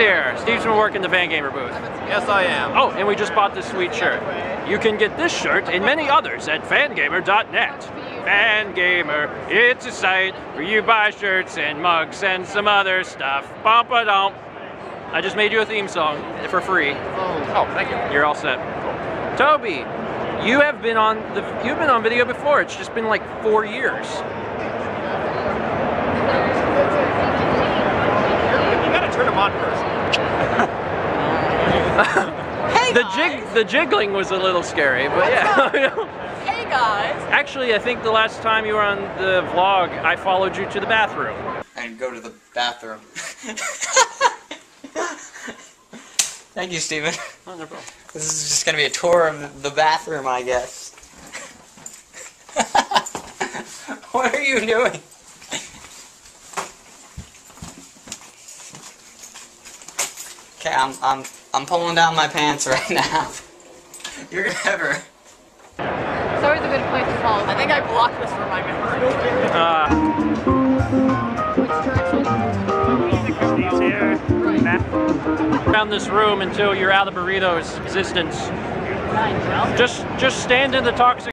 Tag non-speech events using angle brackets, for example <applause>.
here. Steve's been working the Fangamer booth. Yes, I am. Oh, and we just bought this sweet shirt. You can get this shirt and many others at fangamer.net. Fangamer, it's a site where you buy shirts and mugs and some other stuff. Bump a dump. I just made you a theme song for free. Oh, oh, thank you. You're all set. Toby, you have been on the you've been on video before. It's just been like four years. <laughs> Hey The guys. jig the jiggling was a little scary, but yeah. <laughs> Hey guys. Actually, I think the last time you were on the vlog, I followed you to the bathroom. and go to the bathroom. <laughs> Thank you, Steven. Oh, Wonderful. This is just gonna be a tour of the bathroom, I guess. what are you doing? Okay, I'm I'm I'm pulling down my pants right <laughs> now. You're gonna have her. It's always a good place to fall. I think I blocked this for my memory. Uh, Which direction? These here. Right. around this room until you're out of burrito's existence. Just, just stand in the toxic.